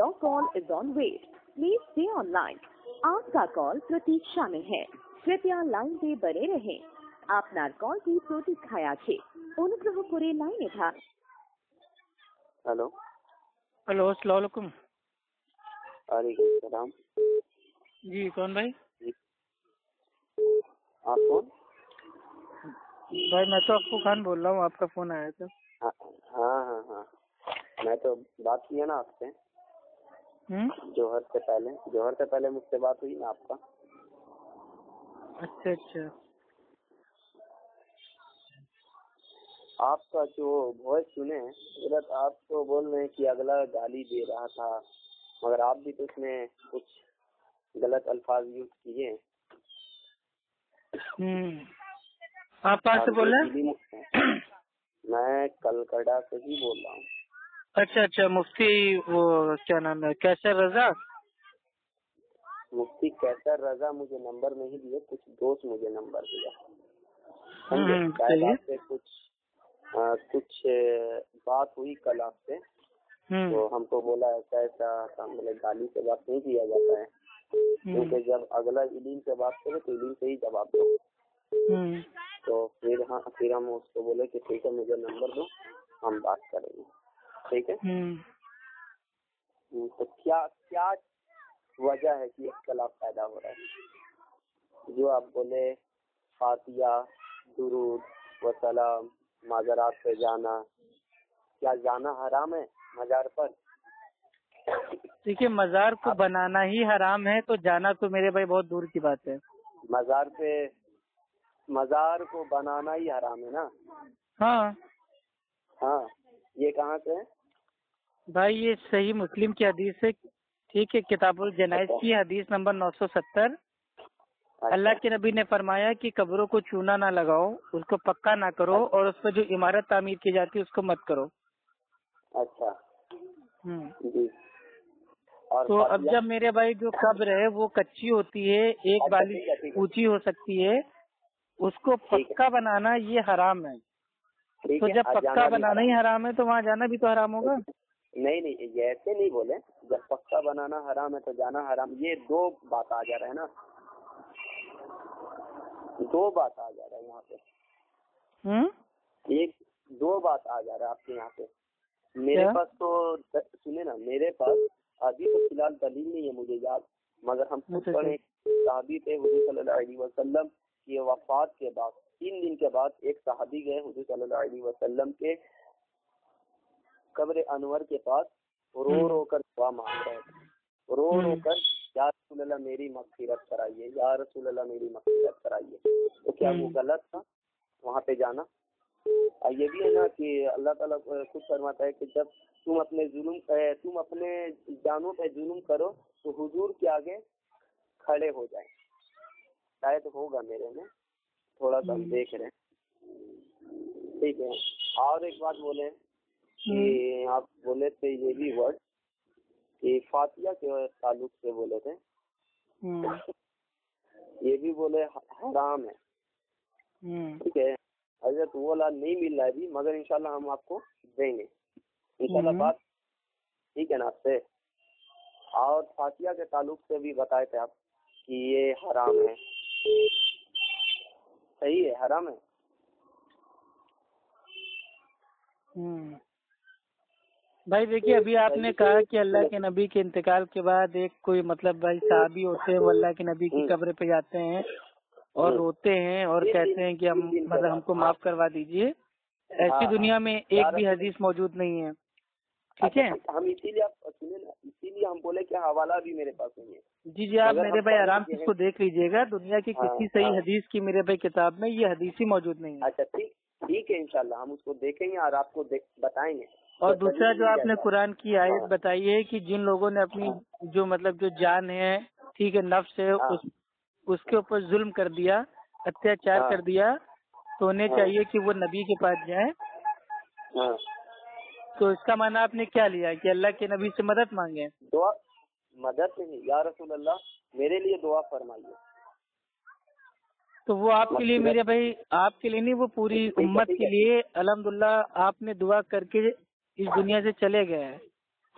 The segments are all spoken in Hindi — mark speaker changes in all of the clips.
Speaker 1: your call is on wait please stay online आपका कॉल प्रतीक्षा में है कृपया লাইন দিয়ে বনে রহে আপনার কলটি প্রতীক্ষায় আছে অনুগ্রহ করে লাইনে থাক
Speaker 2: हेलो
Speaker 3: हेलो अस्सलाम
Speaker 2: वालेकुम सलाम
Speaker 3: जी कौन भाई
Speaker 2: आप कौन
Speaker 3: भाई मैं तो अप्पू खान बोल रहा हूँ आपका फोन आया था
Speaker 2: हाँ हाँ हाँ हाँ मैं तो बात किया ना आपसे
Speaker 3: हम्म
Speaker 2: जोहर से पहले जोहर से पहले मुझसे बात हुई ना आपका?
Speaker 3: अच्छा अच्छा।
Speaker 2: आपका जो वॉइस सुने गलत आप तो बोल रहे हैं कि अगला गाली दे रहा था मगर आप भी तो उसमें कुछ गलत अल्फाज यूज़ किए
Speaker 3: हम्म। आप कहाँ से बोल रहे हैं?
Speaker 2: मैं कलकड़ा से ही बोल रहा हूँ।
Speaker 3: अच्छा अच्छा मुफ्ती वो क्या नाम है कैसर रजा?
Speaker 2: मुफ्ती कैसर रजा मुझे नंबर नहीं दिए कुछ दोस्त मुझे नंबर दिया?
Speaker 3: हम्म,
Speaker 2: शायद
Speaker 3: सही है।
Speaker 2: आपसे कुछ आ, कुछ बात हुई कल आपसे।
Speaker 3: हम्म।
Speaker 2: तो हमको बोला ऐसा ऐसा तो हम बोले गाली से बात नहीं किया जाता है। क्योंकि
Speaker 3: हम्म
Speaker 2: जब अगला इलीम से बात करे तो इलीम से ही जवाब दो।
Speaker 3: हम्म।
Speaker 2: तो फिर हाँ फिर हम उसको बोले कि ठीक है मुझे नंबर दो हम बात करेंगे। ठीक है?
Speaker 3: हम्म।
Speaker 2: हम्म, तो क्या क्या वजह है कि इख्तलाफ पैदा हो रहा है? जो आप बोले फातिया दुरूद व सलाम माजरात पे जाना क्या जाना हराम है मजार पर?
Speaker 3: देखिए मजार को बनाना ही हराम है तो जाना तो मेरे भाई बहुत दूर की बात है।
Speaker 2: मजार पे मजार को बनाना ही हराम है ना?
Speaker 3: हाँ।
Speaker 2: हाँ ये कहाँ से है?
Speaker 3: भाई ये सही मुस्लिम की हदीस है। ठीक है किताबुल जनाइज की हदीस नंबर 970 अल्लाह के नबी ने फरमाया कि कब्रों को चूना ना लगाओ उसको पक्का ना करो अच्छा। और उस पर जो इमारत तामीर की जाती है उसको मत करो।
Speaker 2: अच्छा।
Speaker 3: हम्म।
Speaker 2: जी। और
Speaker 3: तो अब जब मेरे भाई जो कब्र है वो कच्ची होती है एक
Speaker 2: अच्छा,
Speaker 3: बाली। ऊँची हो सकती है उसको पक्का बनाना ये हराम है। तो जब पक्का बनाना ही।
Speaker 2: हराम है
Speaker 3: तो वहाँ जाना भी तो हराम होगा।
Speaker 2: नहीं नहीं ये ऐसे नहीं बोले। जब पक्का बनाना हराम है तो जाना हराम। ये दो बात आ जा रहा है ना। दो बात आ जा रहा है यहाँ पे।
Speaker 3: हम्म?
Speaker 2: एक दो बात आ जा रहा है आपके यहाँ पे। मेरे? पास तो सुने ना मेरे पास अभी तो फ़िलहाल दलील नहीं है मुझे याद। मगर हम
Speaker 3: अच्छा,
Speaker 2: पढ़े साहबी थे हुजूर सल्लल्लाहु वसल्लम की वफात के बाद तीन दिन के बाद एक साहबी गए हुजूर सल्लल्लाहु अलैहि वसल्लम के कब्र अनवर के पास रो
Speaker 3: हम्म।
Speaker 2: रो कर दुआ मांग रहे थे। रो रो
Speaker 3: हम्म।
Speaker 2: कर या रसूल अल्लाह मेरी मगफिरत कराइए। या रसूल अल्लाह मेरी मगफिरत कराइए। तो क्या वो
Speaker 3: हम्म।
Speaker 2: गलत था? वहाँ पे जाना। और ये भी है ना कि अल्लाह ताला खुद फरमाता है कि जब तुम अपने जुल्म तुम अपने जानों पे जुल्म करो तो हुजूर के आगे खड़े हो जाए। शायद होगा मेरे में। थोड़ा सा हम। देख रहे हैं। ठीक है। और एक बात बोले कि आप बोले थे ये भी वर्ड कि फातिया के ताल्लुक से बोले थे।
Speaker 3: हम्म।
Speaker 2: ये भी बोले हराम है।
Speaker 3: हम्म।
Speaker 2: ठीक है। हज़रत वो लाल नहीं मिल रहा है अभी मगर इंशाल्लाह हम आपको देंगे। इंशाल्लाह
Speaker 3: हम्म।
Speaker 2: बात ठीक है ना आपसे? और फातिया के ताल्लुक से भी बताए थे आप कि ये हराम है। सही है हराम है?
Speaker 3: हम्म। भाई देखिए अभी आपने कहा कि अल्लाह के नबी के इंतकाल के बाद एक कोई मतलब भाई साहबी होते हैं वो अल्लाह के नबी की
Speaker 2: हम्म।
Speaker 3: कब्र पे जाते हैं और
Speaker 2: हम्म।
Speaker 3: रोते हैं और कहते हैं कि हम मतलब हमको
Speaker 2: हाँ।
Speaker 3: माफ़ करवा दीजिए ऐसी
Speaker 2: हाँ,
Speaker 3: दुनिया में एक भी हदीस मौजूद नहीं है ठीक
Speaker 2: अच्छा,
Speaker 3: है
Speaker 2: हम इसीलिए आप सुने ना इसीलिए हम बोले कि हवाला भी मेरे पास नहीं है
Speaker 3: जी जी आप मेरे भाई आराम से इसको देख लीजिएगा दुनिया की
Speaker 2: हाँ,
Speaker 3: किसी सही
Speaker 2: हाँ।
Speaker 3: हदीस की मेरे भाई किताब में ये हदीस ही मौजूद नहीं है
Speaker 2: अच्छा ठीक ठीक है इंशाल्लाह हम उसको देखेंगे और आपको बताएँगे
Speaker 3: और
Speaker 2: तो
Speaker 3: दूसरा जो आपने कुरान की आयत
Speaker 2: हाँ।
Speaker 3: बताई है कि जिन लोगों ने अपनी जो मतलब जो जान है ठीक है नफ्स है
Speaker 2: हाँ।
Speaker 3: उस उसके ऊपर जुल्म कर दिया अत्याचार
Speaker 2: हाँ।
Speaker 3: कर दिया तो उन्हें
Speaker 2: हाँ।
Speaker 3: चाहिए कि वो नबी के पास जाए
Speaker 2: हाँ
Speaker 3: तो इसका माना आपने क्या लिया कि अल्लाह के नबी से मदद मांगे
Speaker 2: दुआ मदद नहीं या रसूल अल्लाह मेरे लिए दुआ फरमाइए
Speaker 3: तो वो आपके लिए मेरे भाई आपके लिए नहीं वो पूरी उम्मत के लिए अल्हम्दुलिल्लाह आपने दुआ करके इस दुनिया से चले गए हैं।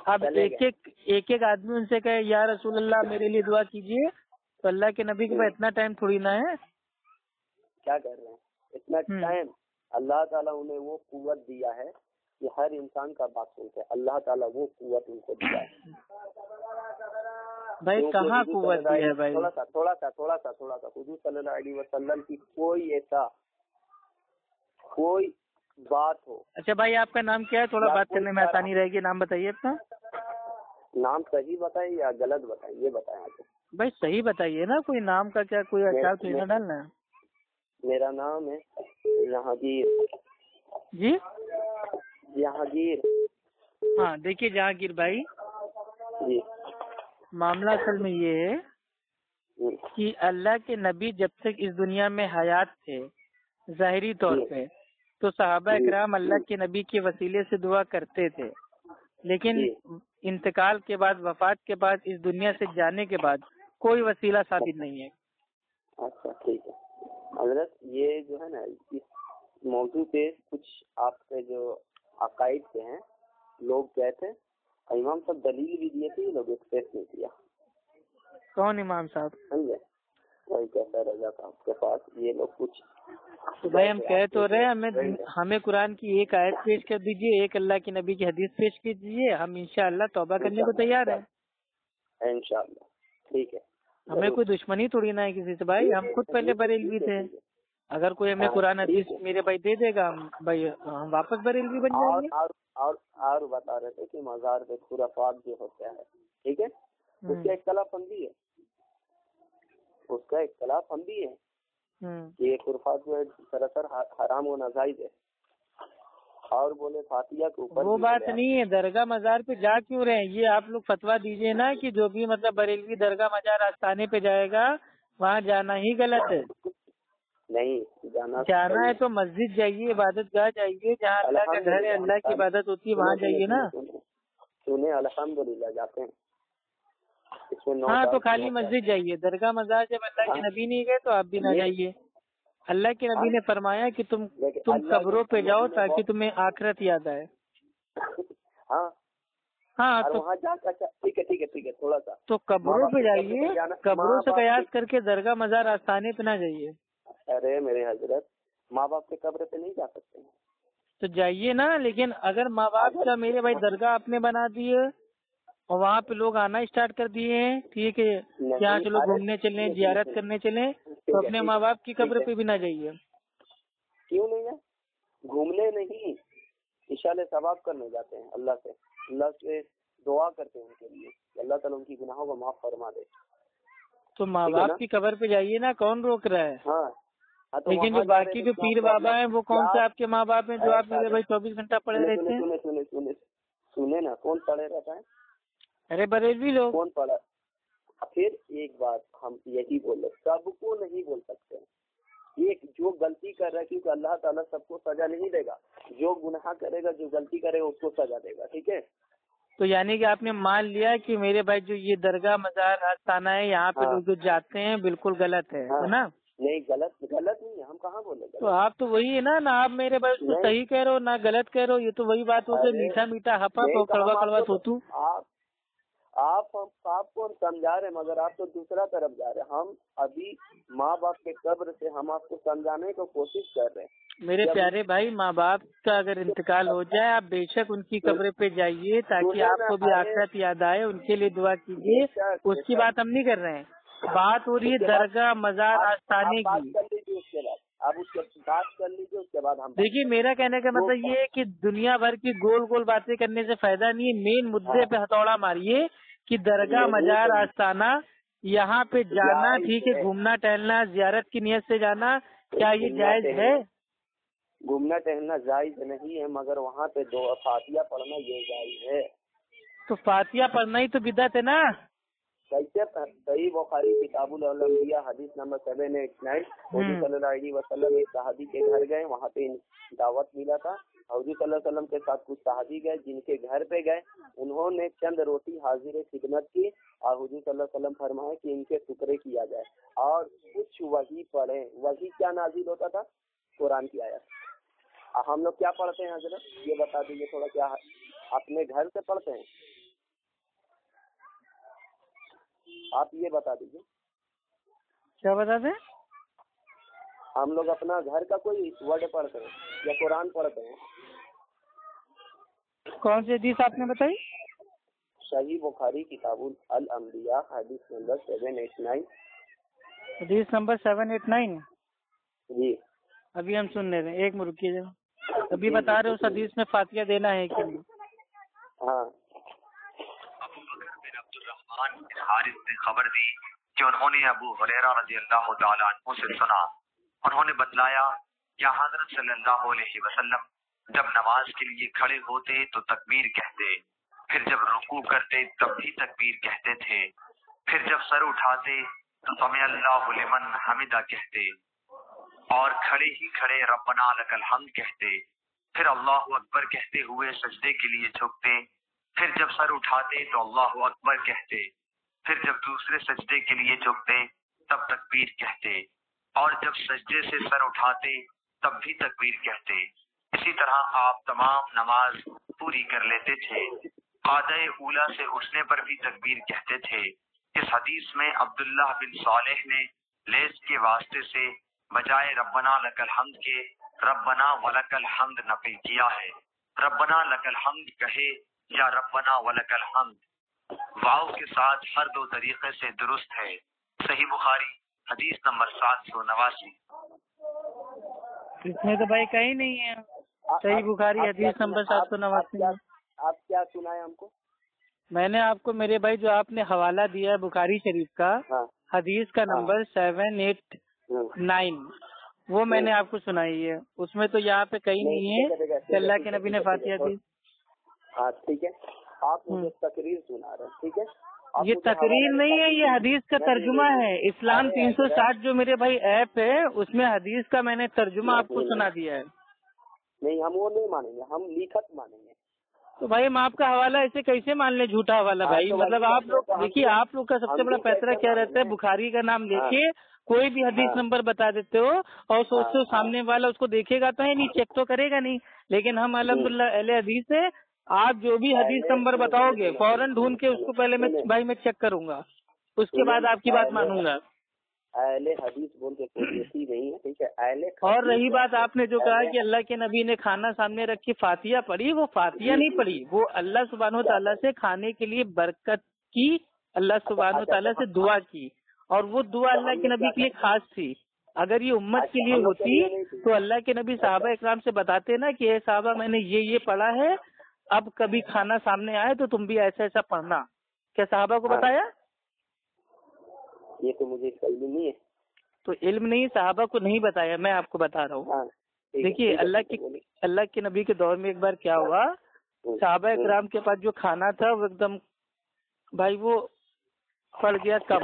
Speaker 3: अब एक एक एक एक आदमी उनसे कहे या रसूल अल्लाह मेरे लिए दुआ कीजिए तो अल्लाह के नबी के पास इतना टाइम थोड़ी ना है।
Speaker 2: क्या कर रहे हैं? इतना
Speaker 3: हम्म।
Speaker 2: टाइम अल्लाह ताला उन्हें वो कुवत दिया है कि हर इंसान का बात सुनते हैं। अल्लाह ताला वो कुवत उनको दिया है।
Speaker 3: भाई कहाँ कुवत
Speaker 2: सल्लल्लाहु
Speaker 3: दी है भाई?
Speaker 2: थोड़ा सा थोड़ा सा थोड़ा सा थोड़ा सा हुजूर सल्लल्लाहु अलैहि वसल्लम की कोई ऐसा कोई बात हो।
Speaker 3: अच्छा भाई आपका नाम क्या है? थोड़ा बात करने में आसानी रहेगी। नाम बताइए अपना।
Speaker 2: नाम सही बताए या गलत बताए ये बताएँ आप।
Speaker 3: भाई सही बताइए ना कोई नाम का क्या कोई अच्छा तो ना डालना है।
Speaker 2: मेरा नाम है जहांगीर।
Speaker 3: जी?
Speaker 2: जहांगीर।
Speaker 3: हाँ देखिए जहांगीर भाई
Speaker 2: जी।
Speaker 3: मामला असल में ये है कि अल्लाह के नबी जब तक इस दुनिया में हयात थे जाहिरी तौर। पे तो साहबा कराम अल्लाह के नबी के वसीले से दुआ करते थे। लेकिन इंतकाल के बाद वफात के बाद इस दुनिया से जाने के बाद कोई वसीला साबित नहीं है।
Speaker 2: अच्छा ठीक है। हज़रत ये जो है ना इस मौजू पे कुछ आपके जो अकाइद के हैं लोग गए थे इमाम सब दलील भी दिए थे लोग एक्सेप्ट नहीं किया।
Speaker 3: कौन इमाम साहब?
Speaker 2: समझे? वही कैसा रजा था उसके पास? ये लोग कुछ
Speaker 3: तो भाई हम कह तो रहे हमें हमें कुरान की एक आयत पेश कर दीजिए एक अल्लाह की नबी की हदीस पेश कीजिए हम इंशाअल्लाह तौबा करने को तैयार है।
Speaker 2: इनशाला ठीक है।
Speaker 3: हमें कोई दुश्मनी थोड़ी ना है किसी से भाई हम खुद पहले बरेलवी थे। अगर कोई हमें
Speaker 2: हाँ,
Speaker 3: कुरान हदीस मेरे भाई दे देगा हम भाई हम वापस बरेलवी बन जाएँगे।
Speaker 2: और और और बता रहे थे कि मजार पे खुराफात जो होता है ठीक है?
Speaker 3: हम्म,
Speaker 2: उसका हम है। उसका इख्तलाफ हम भी है
Speaker 3: हम्म।
Speaker 2: कि ये खुरफात जो है सरासर हराम व नाजायज है। और बोले फातिया के ऊपर
Speaker 3: वो बात नहीं है दरगाह मजार पे जा क्यों रहे हैं? ये आप लोग फतवा दीजिए ना कि जो भी मतलब बरेलवी दरगाह मजार आस्थाने पे जाएगा वहाँ जाना ही गलत है।
Speaker 2: नहीं जाना
Speaker 3: जाना है तो मस्जिद जाइए इबादत गाह जाइए जहाँ अल्लाह का घर है अल्लाह की इबादत होती है वहाँ जाइए ना।
Speaker 2: सुने अल्हम्दुलिल्लाह जाते हैं।
Speaker 3: हाँ तो खाली
Speaker 2: है।
Speaker 3: मस्जिद जाइए। दरगाह मजार जब अल्लाह के
Speaker 2: हाँ।
Speaker 3: नबी नहीं गए तो आप भी ना जाइए। अल्लाह के नबी
Speaker 2: हाँ।
Speaker 3: ने फरमाया कि तुम तुम कब्रों पे जाओ ताकि तुम्हें आखिरत याद आए।
Speaker 2: हाँ।
Speaker 3: हाँ तो
Speaker 2: अच्छा ठीक है ठीक है ठीक है थोड़ा सा।
Speaker 3: तो कब्रों पे जाइए कब्रों से कयास करके दरगाह मजार आस्थाने पे ना जाइए।
Speaker 2: अरे मेरे हज़रत माँ बाप के कब्र पे नहीं जा सकते।
Speaker 3: तो जाइए ना लेकिन अगर माँ बाप का मेरे भाई दरगाह आपने बना दिए और वहाँ पे लोग आना स्टार्ट कर दिए हैं ठीक है यहाँ चलो घूमने चले जियारत करने चले तो अपने माँ बाप की कब्र पे भी ना जाइए।
Speaker 2: क्यों नहीं है? घूमने नहीं इशाले सवाब करने जाते हैं अल्लाह से। अल्लाह से दुआ करते हैं उनके लिए अल्लाह ताला उनकी गुनाहों को माफ़ फरमा दे।
Speaker 3: तो माँ बाप की कब्र पे जाइए ना कौन रोक रहा है?
Speaker 2: हाँ हाँ, तो
Speaker 3: लेकिन जो बाकी जो पीर बाबा हैं वो कौन से आपके माँ बाप हैं जो आप मेरे भाई चौबीस घंटा पड़े
Speaker 2: सुने
Speaker 3: रहते हैं?
Speaker 2: सुने सुने सुने सुने ना कौन पढ़े रहता है?
Speaker 3: अरे बरेलवी लोग।
Speaker 2: कौन पढ़ा? फिर एक बात हम यही बोले सबको नहीं बोल सकते एक जो गलती कर रहा है क्योंकि अल्लाह ताला सबको सजा नहीं देगा। जो गुनाह करेगा जो गलती करेगा उसको सजा देगा ठीक है?
Speaker 3: तो यानी कि आपने मान लिया कि मेरे भाई जो ये दरगाह मजार आस्थाना है यहाँ पे
Speaker 2: हाँ।
Speaker 3: लोग जो जाते हैं बिल्कुल गलत है
Speaker 2: हाँ।
Speaker 3: है ना?
Speaker 2: नहीं गलत गलत नहीं हम कहाँ बोले
Speaker 3: तो आप तो वही है ना ना आप मेरे भाई उसको सही कह रहे हो ना गलत कह रहे हो ये तो वही बात हो गई मीठा मीठा हपा कड़वा कड़वा थोतू
Speaker 2: आप आप हम आपको हम समझा रहे हैं मगर आप तो दूसरा तरफ़ जा रहे हैं। हम अभी माँ बाप के कब्र से हम आपको समझाने की कोशिश कर रहे हैं।
Speaker 3: मेरे प्यारे भाई माँ बाप का अगर इंतकाल हो जाए आप बेशक उनकी कब्र पे जाइए ताकि आपको भी आखिरत याद आए उनके लिए दुआ कीजिए। उसकी बात हम नहीं कर रहे हैं। बात हो रही है दरगाह मजार आस्थाने की।
Speaker 2: उसके बाद। आप उसके बात कर लीजिए उसके बाद हम
Speaker 3: देखिए मेरा कहने का मतलब ये है कि दुनिया भर की गोल गोल बातें करने से फ़ायदा नहीं है मेन मुद्दे
Speaker 2: हाँ।
Speaker 3: पे हथौड़ा मारिए कि दरगाह मजार
Speaker 2: नहीं।
Speaker 3: आस्थाना यहाँ पे जाना ठीक है
Speaker 2: है।
Speaker 3: घूमना टहलना जियारत की नियत से जाना क्या ये जायज़ है
Speaker 2: घूमना टहलना जायज़ नहीं है मगर वहाँ पे दो फातिया पढ़ना ये जायज़ है
Speaker 3: तो फातिया पढ़ना ही तो बिदत है ना
Speaker 2: सही बुखारी किताबुल हदीस नंबर सेवन एट नाइन।
Speaker 3: हम्म।
Speaker 2: सल्लल्लाहु वसल्लम एक सहाबी के घर गए वहाँ पे दावत मिला था। वसल्लम के साथ कुछ सहाबी गए जिनके घर पे गए। उन्होंने चंद रोटी हाजिर खिदमत की और अलैहि वसल्लम फरमाए कि इनके टुकड़े किया जाए। और कुछ वही पढ़े वही क्या नाजिल होता था? कुरान की आयत। हम लोग क्या पढ़ते हैं हज़रत? ये बता दीजिए थोड़ा क्या अपने घर से पढ़ते हैं? आप ये बता दीजिए।
Speaker 3: क्या बता दें?
Speaker 2: हम लोग अपना घर का कोई वर्ड पढ़ते हैं या कुरान पढ़ते हैं।
Speaker 3: कौन सी हदीस आपने बताई?
Speaker 2: सही बुखारी किताबुल अल अंबिया हदीस नंबर सेवन एट नाइन
Speaker 3: हदीस नंबर सेवन एट नाइन
Speaker 2: जी।
Speaker 3: अभी हम सुन ले रहे हैं। एक मिनट रुकिए जरा। अभी बता रहे हो उस हदीस में फातिया देना है कि नहीं?
Speaker 2: हाँ।
Speaker 4: हारिस ने खबर दी कि उन्होंने अबू हुरैरा रज़ी अल्लाह अन्हु से सुना। उन्होंने बतलाया क्या हज़रत सल्लल्लाहु अलैहि वसल्लम, जब नमाज़ के लिए खड़े होते तो तकबीर कहते, फिर जब रुकू करते तब भी तकबीर कहते थे। फिर जब सर उठाते तो समय अल्लाह लिमन हमिदा कहते, और खड़े ही खड़े रब्बना लकल हम्द कहते। फिर अल्लाह अकबर कहते हुए सजदे के लिए झुकते फिर जब सर उठाते तो अल्लाह अकबर कहते, फिर जब दूसरे सजदे के लिए झुकते, तब तकबीर कहते, और जब सजदे से सर उठाते, तब भी तकबीर कहते। इसी तरह आप तमाम नमाज़ पूरी कर लेते थे। आदय उला से उठने पर भी तकबीर कहते थे। इस हदीस में अब्दुल्ला बिन सालेह ने लेस के वास्ते से बजाय रबना लकल हमद के रबना वलकल हमद नफी किया है। रबना लकल हमद कहे या रब्बना वलकल हम्द। वाव के साथ हर दो तरीके से दुरुस्त है। सही बुखारी हदीस नंबर सात सौ नवासी।
Speaker 3: इसमें तो भाई कहीं नहीं है। सही बुखारी हदीस नंबर सात सौ
Speaker 2: नवासी आप- क्या- क्या सुनाए हमको?
Speaker 3: मैंने आपको मेरे भाई जो आपने हवाला दिया है बुखारी शरीफ का
Speaker 2: हाँ।
Speaker 3: हदीस का
Speaker 2: हाँ।
Speaker 3: नंबर सेवन एट
Speaker 2: हम्म।
Speaker 3: नाइन वो मैंने आपको सुनाई है। उसमें तो यहाँ पे कहीं नहीं है। अल्लाह के नबी ने
Speaker 2: है,
Speaker 3: फातिहा दी।
Speaker 2: हाँ ठीक है। आप मुझे
Speaker 3: हम्म।
Speaker 2: तकरीर सुना रहे हैं ठीक है?
Speaker 3: ये तकरीर नहीं है ये हदीस का तर्जुमा है। इस्लाम
Speaker 2: अरे,
Speaker 3: 360 जो मेरे भाई ऐप है उसमें हदीस का मैंने तर्जुमा आपको सुना दिया है।
Speaker 2: नहीं हम वो नहीं मानेंगे हम लिखत मानेंगे।
Speaker 3: तो भाई हम आपका हवाला ऐसे कैसे मान ले झूठा हवाला?
Speaker 2: हाँ,
Speaker 3: भाई
Speaker 2: तो
Speaker 3: मतलब आप लोग
Speaker 2: तो
Speaker 3: देखिए
Speaker 2: तो-
Speaker 3: आप लोग का सबसे बड़ा पैतरा क्या रहता है? बुखारी का नाम
Speaker 2: हाँ।
Speaker 3: लेके कोई भी हदीस
Speaker 2: हाँ।
Speaker 3: नंबर बता देते हो और सोचते हो
Speaker 2: हाँ,
Speaker 3: सामने वाला उसको देखेगा तो है नहीं चेक तो करेगा नहीं। लेकिन हम अलहमदुल्ला अहले हदीस है आप जो भी हदीस नंबर बताओगे फ़ौरन ढूंढ के उसको पहले मैं भाई मैं चेक करूँगा। उसके बाद आपकी बात मानूँगा।
Speaker 2: अहले हदीस बोल के कोई नहीं है ठीक है? अहले
Speaker 3: और रही बात आपने जो कहा कि अल्लाह के नबी ने खाना सामने रख के फातिया पढ़ी वो फातिया नहीं पढ़ी वो अल्लाह सुबहान ताला से खाने के लिए बरकत की अल्लाह सुबहान
Speaker 2: तला
Speaker 3: ताला से दुआ की। और वो दुआ
Speaker 2: तो
Speaker 3: अल्लाह के नबी के लिए खास थी। अगर ये उम्मत
Speaker 2: अच्छा,
Speaker 3: के लिए होती। तो अल्लाह के नबी साहबा इकराम से बताते ना कि साहबा मैंने ये ये पढ़ा है अब कभी खाना सामने आए तो तुम भी ऐसा ऐसा पढ़ना। क्या साहबा को
Speaker 2: हाँ।
Speaker 3: बताया?
Speaker 2: ये तो मुझे सही नहीं है।
Speaker 3: तो इल्म नहीं साहबा को नहीं बताया मैं आपको बता रहा हूँ।
Speaker 2: हाँ
Speaker 3: देखिए अल्लाह के अल्लाह के नबी के दौर में एक बार क्या हुआ?
Speaker 2: हम्म,
Speaker 3: साहबा इकराम के पास जो खाना था वो एकदम भाई वो पड़ गया कम।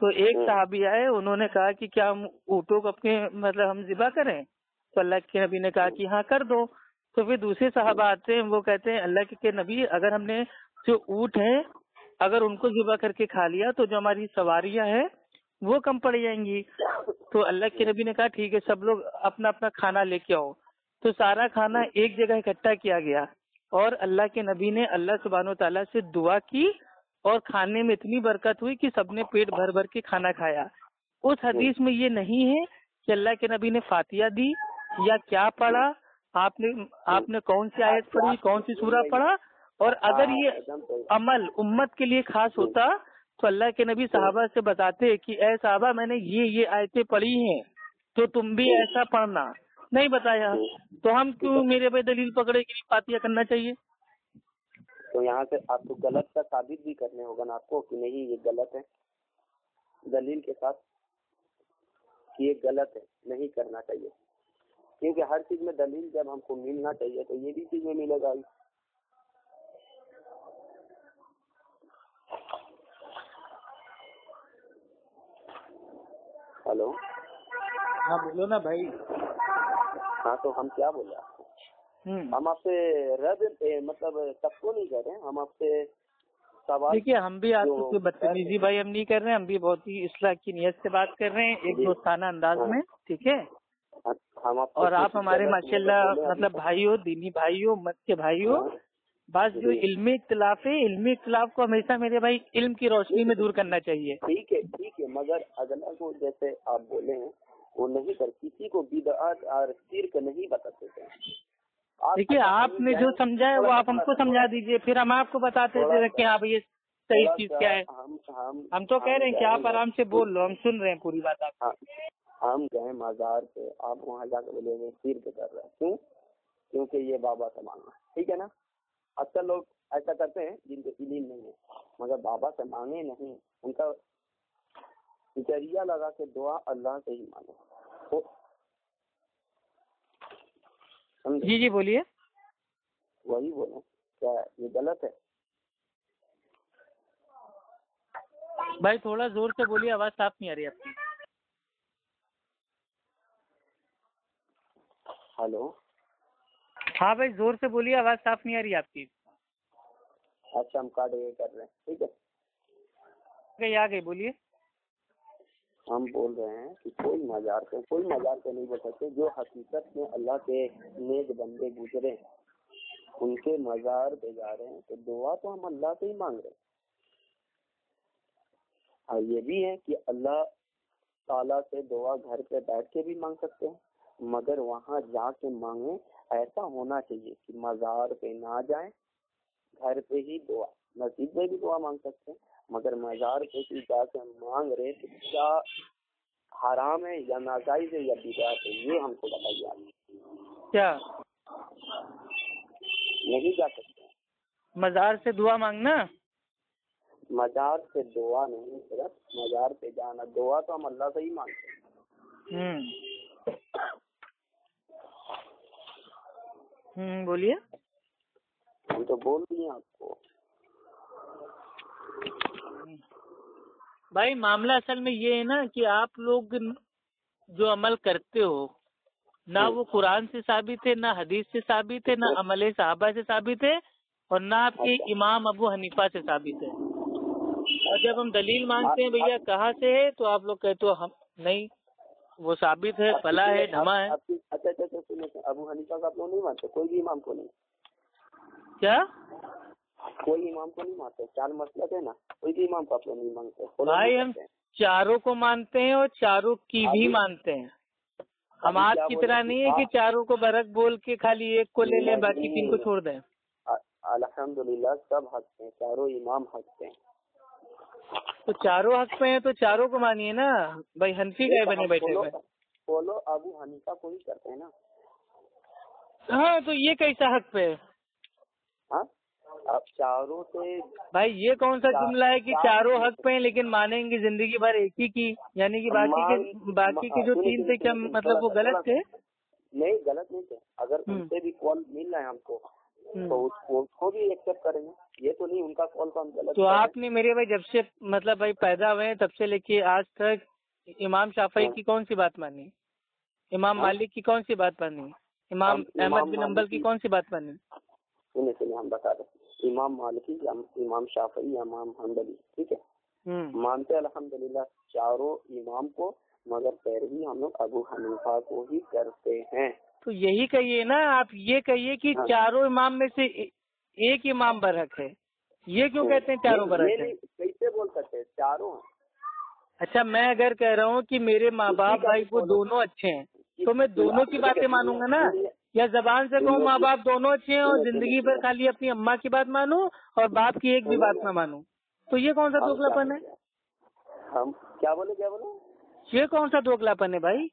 Speaker 3: तो एक। साहबी आए उन्होंने कहा कि क्या हम ऊँटों को अपने मतलब हम जिबा करें? तो अल्लाह के नबी ने कहा कि हाँ कर दो। तो फिर दूसरे साहबा आते हैं वो कहते हैं अल्लाह के, के नबी अगर हमने जो ऊँट है अगर उनको जुबा करके खा लिया तो जो हमारी सवारियाँ हैं वो कम पड़ जाएँगी। तो अल्लाह के नबी ने कहा ठीक है सब लोग अपना अपना खाना लेके आओ। तो सारा खाना एक जगह इकट्ठा किया गया और अल्लाह के नबी ने अल्लाह सुबहान तला से दुआ की और खाने में इतनी बरकत हुई कि सबने पेट भर भर के खाना खाया। उस हदीस में ये नहीं है कि अल्लाह के नबी ने फातिया दी या क्या पढ़ा आपने आपने कौन सी आयत पढ़ी कौन सी सूरा पढ़ा? और अगर
Speaker 2: हाँ,
Speaker 3: ये अमल उम्मत के लिए खास होता तो अल्लाह के नबी साहबा से बताते कि ए साहबा मैंने ये ये आयतें पढ़ी हैं तो तुम भी ऐसा पढ़ना। नहीं बताया। तो हम क्यों मेरे पे दलील पकड़े कि फातिया करना चाहिए?
Speaker 2: तो यहाँ से आपको गलत का साबित भी करने होगा ना आपको कि नहीं ये गलत है। दलील के साथ कि ये गलत है नहीं करना चाहिए। क्योंकि हर चीज़ में दलील जब हमको मिलना चाहिए तो ये भी चीज़ में मिलेगा ही। हेलो?
Speaker 3: हाँ बोलो ना भाई।
Speaker 2: हाँ तो हम क्या बोले आपको?
Speaker 3: हम्म।
Speaker 2: हम आपसे रद मतलब सबको नहीं कर रहे हम आपसे सवाल
Speaker 3: देखिए हम भी आपको बदतमीजी भाई हम नहीं कर रहे हैं हम भी बहुत ही इसलाह की नियत से बात कर रहे हैं एक दोस्ताना अंदाज
Speaker 2: हाँ।
Speaker 3: में ठीक है?
Speaker 2: हम आपको
Speaker 3: और आप हमारे माशाल्लाह मतलब भाई हो दीनी भाई हो मत के भाई हो बस जो इल्मी इख्तलाफ है इल्मी इख्तलाफ को हमेशा मेरे भाई इल्म की रोशनी में दूर करना चाहिए।
Speaker 2: ठीक है ठीक है मगर अगला को जैसे आप बोले हैं वो नहीं कर किसी को बिदअत और शिरक नहीं बताते थे आप
Speaker 3: देखिए आपने जो समझा है वो आप हमको समझा दीजिए फिर हम आपको बताते थे कि हाँ सही चीज़ क्या है।
Speaker 2: हम हम
Speaker 3: हम तो कह रहे हैं कि आप आराम से बोल लो हम सुन रहे हैं पूरी बात आप
Speaker 2: हम गए मजार पे। आप वहाँ जाकर बोले मैं सिर पे कर रहे हैं? क्यों? क्योंकि ये बाबा से मांगा ठीक है ना? अक्सर लोग ऐसा करते हैं जिनको इलीम नहीं है मगर बाबा से मांगे नहीं उनका ज़रिया लगा के दुआ अल्लाह से ही मांगे। तो
Speaker 3: जी जी बोलिए।
Speaker 2: वही बोले क्या ये गलत है?
Speaker 3: भाई थोड़ा ज़ोर से बोलिए आवाज़ साफ़ नहीं आ रही आपकी।
Speaker 2: हेलो।
Speaker 3: हाँ भाई ज़ोर से बोलिए आवाज़ साफ़ नहीं आ रही आपकी।
Speaker 2: अच्छा हम कार्ड ये कर रहे हैं ठीक है?
Speaker 3: गई आ गई बोलिए।
Speaker 2: हम बोल रहे हैं कि कोई मजार पे कोई मजार पे नहीं बोल सकते जो हकीकत में अल्लाह के नेक बंदे गुजरे उनके मजार पे जा रहे हैं तो दुआ तो हम अल्लाह से ही मांग रहे हैं। और ये भी है कि अल्लाह ताला से दुआ घर पे बैठ के भी मांग सकते हैं। मगर वहाँ जाके मांगे ऐसा होना चाहिए कि मजार पे ना जाए घर पे ही दुआ मस्जिद में भी दुआ मांग सकते हैं मगर मजार पे भी जाके मांग रहे तो क्या हराम है या नाजायज है या बिदात है ये हमको बताइए आप।
Speaker 3: क्या?
Speaker 2: नहीं जा सकते।
Speaker 3: मजार से दुआ मांगना?
Speaker 2: मजार से दुआ नहीं सिर्फ़ मजार पे जाना दुआ तो हम अल्लाह से ही मांगते हैं।
Speaker 3: हम्म हम्म बोलिए।
Speaker 2: हम तो बोल दिए आपको।
Speaker 3: भाई मामला असल में ये है ना कि आप लोग जो अमल करते हो ना वो कुरान से साबित है ना हदीस से साबित है ना अमल साहबा से साबित है और ना आपके इमाम अबू हनीफा से साबित है। और जब हम दलील मांगते हैं भैया कहाँ से है तो आप लोग कहते हो हम नहीं वो साबित है फला है ढमा है।
Speaker 2: अच्छा अच्छा अच्छा सुनो अबू हनीफा का आप लोग नहीं मानते? कोई भी इमाम को नहीं।
Speaker 3: क्या?
Speaker 2: कोई इमाम को नहीं मानते? चार मसला है ना? कोई भी इमाम को आप लोग नहीं मानते।
Speaker 3: भाई हम चारों को मानते हैं और चारों की भी मानते हैं। हम आज की तरह नहीं है कि
Speaker 2: आप-
Speaker 3: चारों को बरक बोल के खाली एक को ले लें बाकी तीन को छोड़ दें।
Speaker 2: अल्हम्दुलिल्लाह सब हक हैं चारों इमाम हक हैं
Speaker 3: तो चारों हक पे हैं तो चारों को मानिए ना। भाई हँसी गए बने बैठे हुए।
Speaker 2: फॉलो अबू हनीफा को ही करते हैं ना?
Speaker 3: हाँ तो ये कैसा हक पे? है?
Speaker 2: हाँ अब चारों से
Speaker 3: भाई ये कौन सा जुमला है कि
Speaker 2: चार-
Speaker 3: हक पे हैं लेकिन मानेंगे ज़िंदगी भर एक ही की? यानी कि बाकी के बाकी के जो तीन थे क्या मतलब वो गलत थे?
Speaker 2: नहीं गलत नहीं थे। अगर
Speaker 3: हम्म।
Speaker 2: उनसे भी कॉल मिल रहा है हमको
Speaker 3: हम्म।
Speaker 2: तो उसको उसको भी एक्सेप्ट करेंगे। ये तो नहीं उनका कॉल को हम गलत
Speaker 3: तो। आपने मेरे भाई जब से मतलब भाई पैदा हुए हैं तब से लेके आज तक इमाम शाफई की कौन सी बात मानी? इमाम
Speaker 2: हाँ?
Speaker 3: मालिक की कौन सी बात मानी? इमाम अहमद बिन अम्बल की कौन सी बात मानी?
Speaker 2: सुनिए सुनिए हम बता रहे हैं। इमाम मालिकी इमाम शाफई इमाम हम्बली ठीक है?
Speaker 3: हम्म।
Speaker 2: मानते अल्हम्दुलिल्लाह चारों इमाम को मगर पैरवी हम लोग अबू हनीफा को ही करते हैं।
Speaker 3: तो यही कहिए ना आप ये कहिए कि
Speaker 2: हाँ।
Speaker 3: चारों इमाम में से एक इमाम बरहक है। ये क्यों कहते हैं चारों बरहक है?
Speaker 2: कैसे बोल सकते हैं? चारों हैं।
Speaker 3: अच्छा मैं अगर कह रहा हूँ कि मेरे माँ बाप भाई वो दोनों अच्छे हैं तो मैं दोनों की बातें मानूँगा ना? या जबान से कहूँ माँ बाप दोनों अच्छे हैं और ज़िंदगी भर खाली अपनी अम्मा की बात मानूं और बाप की एक भी बात ना मानू। तो ये कौन सा दोगलापन है?
Speaker 2: हम क्या बोले क्या बोले?
Speaker 3: ये कौन सा दोगलापन है भाई?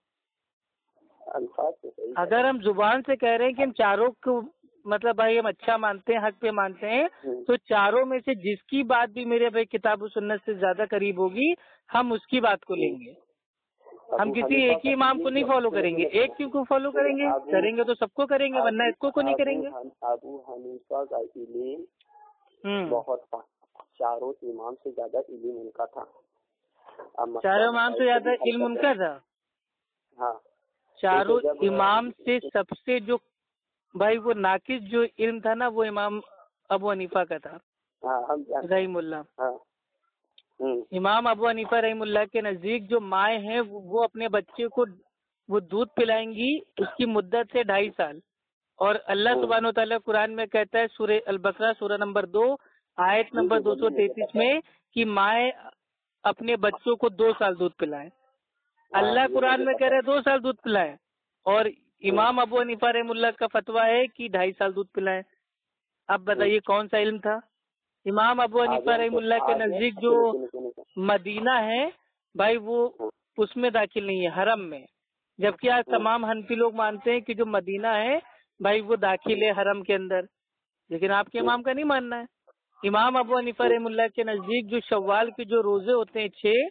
Speaker 2: तो।
Speaker 3: अगर हम ज़ुबान से कह रहे हैं कि हम चारों को मतलब भाई हम अच्छा मानते हैं हक पे मानते हैं
Speaker 2: हम्म।
Speaker 3: तो चारों में से जिसकी बात भी मेरे भाई किताब सुन्नत से ज़्यादा करीब होगी हम उसकी बात को लेंगे। हम किसी एक ही इमाम को नहीं फॉलो करेंगे। एक क्यों को फॉलो करेंगे? करेंगे तो सबको करेंगे वरना इसको को नहीं करेंगे।
Speaker 2: अबू हनीफा का इलीम
Speaker 3: हम्म।
Speaker 2: बहुत था चारों इमाम से ज़्यादा इलीम उनका था।
Speaker 3: चारों इमाम से ज़्यादा इल्म उनका था?
Speaker 2: हाँ
Speaker 3: चारों इमाम से सबसे जो भाई वो नाकिस जो इल्म था ना वो इमाम अबू हनीफा का था।
Speaker 2: हाँ हम
Speaker 3: रहीमुल्ला
Speaker 2: हाँ। हम्म।
Speaker 3: इमाम अबू हनीफा रहीमुल्ला के नज़दीक जो माए हैं वो अपने बच्चे को वो दूध पिलाएँगी उसकी मुद्दत से ढाई साल। और अल्लाह
Speaker 2: हम्म।
Speaker 3: सुबहान तआला कुरान में कहता है सूर्य अल बकरा सूरह नंबर दो आयत नंबर दो सौ तैतीस में कि माए अपने बच्चों को दो साल दूध पिलाए।
Speaker 2: हाँ,
Speaker 3: अल्लाह कुरान में कह रहे हैं। दो साल दूध पिलाए। और इमाम अबू हनीफा रहमुल्लाह का फतवा है कि ढाई साल दूध पिलाए। अब बताइए कौन सा इल्म था? इमाम अबू हनीफा
Speaker 2: हमको-
Speaker 3: रहमुल्लाह के नज़दीक जो। मदीना है भाई वो उसमें दाखिल नहीं है हरम में। जबकि आज तमाम हनफी लोग मानते हैं कि जो मदीना है भाई वो दाखिल है हरम के अंदर। लेकिन आपके इमाम का नहीं मानना है। इमाम अबू हनीफा रहमुल्लाह के नज़दीक जो शव्वाल के जो रोज़े होते हैं छह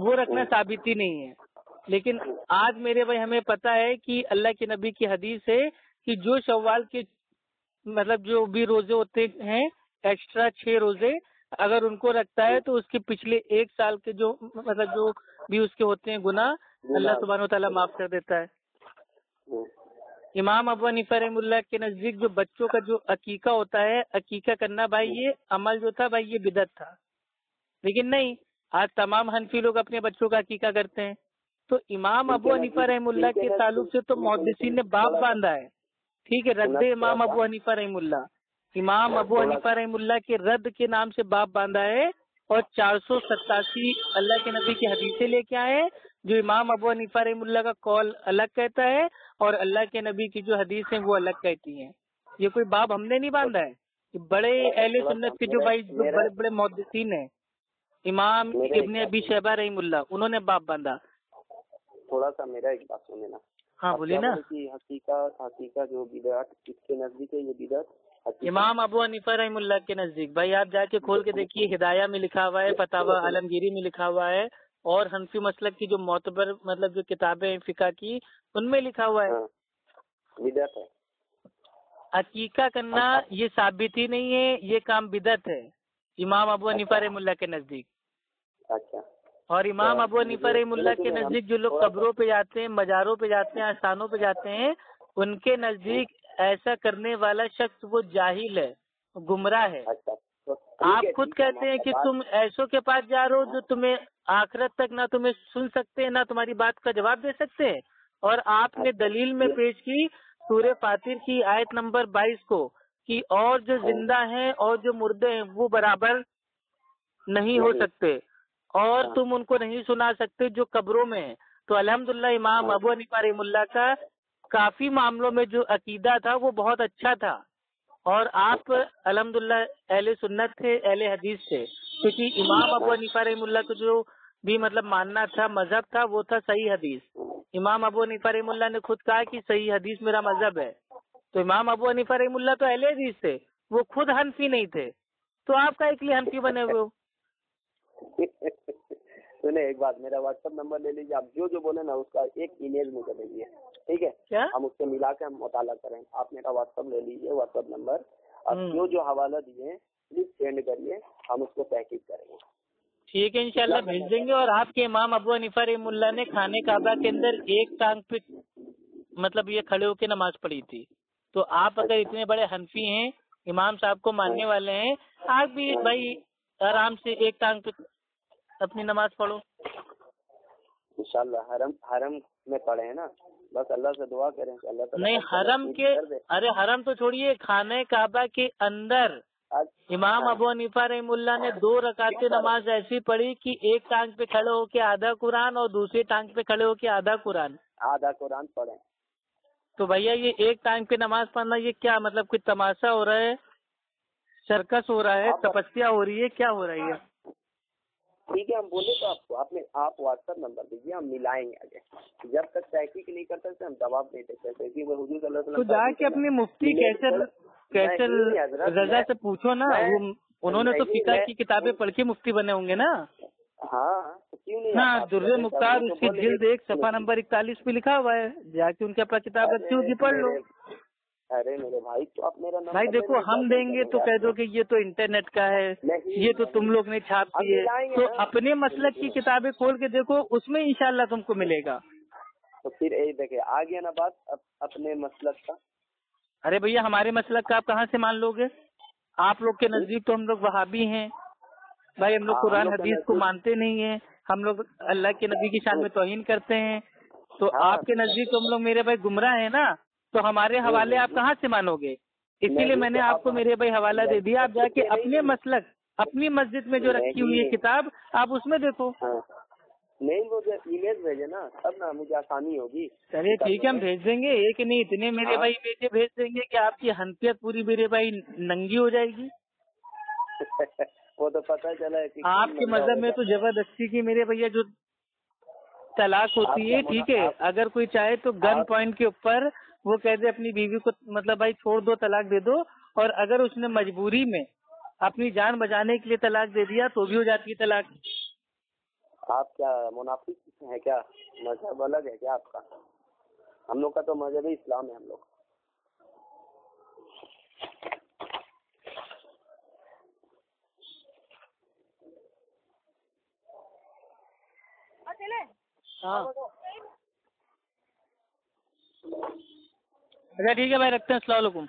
Speaker 3: वो रखना साबित ही नहीं है। लेकिन आज मेरे भाई हमें पता है कि अल्लाह के नबी की हदीस है कि जो शव्वाल के मतलब जो भी रोज़े होते हैं एक्स्ट्रा छह रोज़े अगर उनको रखता है तो उसके पिछले एक साल के जो मतलब जो भी उसके होते हैं गुना अल्लाह सुबहान तआला माफ़ कर देता है। इमाम अबू हनीफा रहमुल्लाह के नज़दीक जो बच्चों का जो अकीका होता है अकीका करना भाई ये अमल जो था भाई ये बिदत था। लेकिन नहीं आज तमाम हनफी लोग अपने बच्चों का अकीका करते हैं। तो इमाम अबू हनीफा रहमुल्लाह के ताल्लुक से तो मोहद्दिसीन ने बाप बांधा है। ठीक है रद्द इमाम अबू हनीफा रहमुल्लाह इमाम अबू हनीफा रहमुल्लाह के रद्द के नाम से बाप बांधा है और चार सौ सत्तासी अल्लाह के नबी की हदीसें लेके आए हैं, जो इमाम अबू हनीफा रहमुल्लाह का कॉल अलग कहता है और अल्लाह के नबी की जो हदीस है वो अलग कहती हैं। ये कोई बाप हमने नहीं बांधा है। बड़े अहले सुन्नत के जो भाई जो बड़े बड़े मुहद्दिसीन हैं। इमाम इब्ने अबी शहबा रहीमुल्लाह उन्होंने बाप बांधा।
Speaker 2: थोड़ा सा मेरा एक बात सुने ना।
Speaker 3: हाँ बोलिए ना।
Speaker 2: कि हकीका हकीका जो बिदअत किसके नज़दीक है ये हकीका-
Speaker 3: इमाम अबू हनीफा रहीमुल्लाह के नज़दीक। भाई आप जाके खोल के देखिए हिदाया में लिखा हुआ है फतावा आलमगीरी में लिखा हुआ है और हनफी मसलक की जो मोतबर मतलब जो किताबें हैं फिका की उनमें लिखा हुआ है।
Speaker 2: बिदत है।
Speaker 3: अकीका करना ये साबित ही नहीं है ये काम बिदत है इमाम अबू हनीफा रहमुल्लाह के नज़दीक।
Speaker 2: अच्छा।
Speaker 3: और इमाम
Speaker 2: तो
Speaker 3: अबू हनीफा
Speaker 2: मुझे-
Speaker 3: रहमुल्लाह के नज़दीक जो लोग कब्रों पे जाते हैं मजारों पे जाते हैं आस्थानों पे जाते हैं उनके नज़दीक ऐसा करने वाला शख्स वो जाहिल है गुमराह है।
Speaker 2: अच्छा तो
Speaker 3: आप खुद कहते हैं कि तुम ऐसों के पास जा रहे हो जो तुम्हें आखिरत तक ना तुम्हें सुन सकते हैं ना तुम्हारी बात का जवाब दे सकते हैं। और आपने दलील में पेश की सूर्य फातिर की आयत नंबर 22 को कि और जो ज़िंदा हैं और जो मुर्दे हैं वो बराबर नहीं हो सकते। और
Speaker 2: हाँ।
Speaker 3: तुम उनको नहीं सुना सकते जो कब्रों में हैं। तो अल्हम्दुलिल्लाह इमाम
Speaker 2: हाँ।
Speaker 3: अबू हनीफा रहमुल्लाह का काफ़ी मामलों में जो अकीदा था वो बहुत अच्छा था। और आप अल्हम्दुलिल्लाह अहले सुन्नत थे अहले हदीस थे। क्योंकि इमाम अबू हनीफा रहमुल्लाह को जो भी मतलब मानना था मज़हब था वो था सही हदीस। इमाम अबू हनीफा रहमुल्लाह ने खुद कहा कि सही हदीस मेरा मज़हब है। तो इमाम अबू हनीफा रहमुल्लाह तो अहले हदीस थे वो खुद हनफी नहीं थे। तो आप का लिए हनफी बने हुए हो।
Speaker 2: सुने एक बात मेरा व्हाट्सएप नंबर ले लीजिए। आप जो जो बोले ना उसका एक इमेज मुझे दीजिए। ठीक है?
Speaker 3: क्या?
Speaker 2: हम उससे मिला के हम मुताला करें। आप मेरा व्हाट्सएप ले लीजिए व्हाट्सएप नंबर आप
Speaker 3: हम्म।
Speaker 2: जो जो हवाला दिए प्लीज़ सेंड करिए। हम उसको पैकेज करेंगे।
Speaker 3: ठीक है इंशाल्लाह भेज देंगे। और आपके इमाम अबू हनीफा रहमुल्लाह ने खाने काबा के अंदर एक टांग पे मतलब ये खड़े होकर नमाज़ पढ़ी थी। तो आप अगर इतने बड़े हनफी हैं इमाम साहब को मानने वाले हैं आप भी भाई आराम से एक टांग पे अपनी नमाज़ पढ़ो।
Speaker 2: इंशाल्लाह हरम हरम में पढ़े हैं ना। बस अल्लाह से दुआ करें कि अल्लाह
Speaker 3: नहीं हरम के अरे हरम तो छोड़िए खाने काबा के अंदर इमाम अबू हनीफा रहमुल्लाह ने दो रकाते नमाज़ ऐसी पढ़ी कि एक टांग पे खड़े होके आधा कुरान और दूसरी टांग पे खड़े होके आधा कुरान।
Speaker 2: आधा कुरान पढ़े।
Speaker 3: तो भैया ये एक टाइम पे नमाज़ पढ़ना ये क्या मतलब कोई तमाशा हो रहा है? सर्कस हो रहा है तपस्या हो रही है क्या हो रही है
Speaker 2: ठीक है हम बोले तो आपको आपने आप व्हाट्सएप नंबर दीजिए हम मिलाएँगे आगे। जब तक तहकीक नहीं कर सकते हम जवाब नहीं दे सकते क्योंकि वो हुजूर
Speaker 3: तो जाके अपने मुफ्ती
Speaker 2: नहीं, हज़रत,
Speaker 3: रजा से पूछो ना वो उन्होंने तो फिका की किताबें पढ़ के मुफ्ती बने होंगे ना?
Speaker 2: हाँ क्यों नहीं?
Speaker 3: हाँ मुख्तार उसकी जिल्द एक सफ़ा नंबर इकतालीस पे लिखा हुआ है जाके उनके पास किताब रखी होगी पढ़ लो।
Speaker 2: अरे मेरे भाई तो आप मेरा
Speaker 3: भाई देखो हम देंगे तो कह दो कि ये तो इंटरनेट का है ये तो तुम लोग ने छाप दी है। तो अपने मसलक की किताबें खोल के देखो उसमें इंशाल्लाह तुमको मिलेगा।
Speaker 2: तो फिर यही देखे आ गया ना बात अपने मसलक का?
Speaker 3: अरे भैया हमारे मसलक का आप कहाँ से मान लोगे? आप लोग के नज़दीक तो हम लोग वहाबी हैं। भाई हम लोग
Speaker 2: हाँ,
Speaker 3: कुरान हदीस को मानते नहीं है। हम लोग अल्लाह के नबी की शान में तोहिन करते हैं। तो
Speaker 2: हाँ।
Speaker 3: आपके नज़दीक तो हम लोग मेरे भाई गुमराह है ना? तो हमारे हवाले आप कहाँ से मानोगे? इसीलिए मैंने
Speaker 2: तो
Speaker 3: आपको मेरे भाई हवाला दे दिया। आप जाके अपने मसलक अपनी मस्जिद में जो रखी हुई है किताब आप उसमें देखो।
Speaker 2: हाँ। नहीं मुझे ईमेल भेजे ना तब ना मुझे आसानी होगी।
Speaker 3: चलिए ठीक है हम भेज देंगे। एक नहीं इतने मेरे
Speaker 2: हाँ।
Speaker 3: भाई बेटे भेज देंगे कि आपकी हंसियत पूरी मेरे भाई नंगी हो जाएगी।
Speaker 2: वो तो पता चला है कि
Speaker 3: आपके मज़हब में तो ज़बरदस्ती की मेरे भैया जो तलाक होती है ठीक है अगर कोई चाहे तो गन पॉइंट के ऊपर वो कह दे अपनी बीवी को मतलब भाई छोड़ दो तलाक दे दो और अगर उसने मजबूरी में अपनी जान बचाने के लिए तलाक दे दिया तो भी हो जाती है तलाक।
Speaker 2: आप क्या मुनाफिक है क्या? मज़हब अलग है क्या आपका? हम लोग का तो मज़हब ही इस्लाम है हम लोग।
Speaker 3: हाँ अच्छा ठीक है भाई रखते हैं अस्सलाम वालेकुम